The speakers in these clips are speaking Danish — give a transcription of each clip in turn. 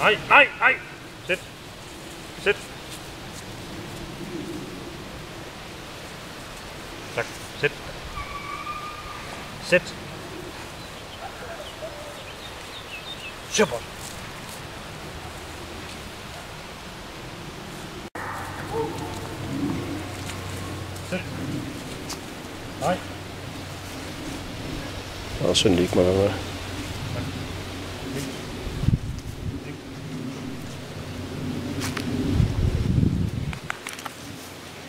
Nej, nej, nej! Sæt. Sæt. Tak. Sæt. Sæt. Super. Sæt. Nej. Det var synd, de ikke med.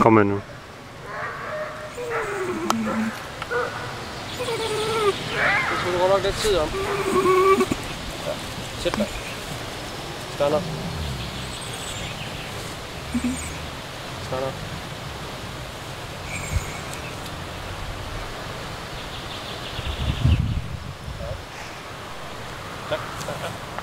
Kom med nu. Det skal du godt nok lidt tid om. Ja. Sæt dig. Stand op. Stand op. Tak.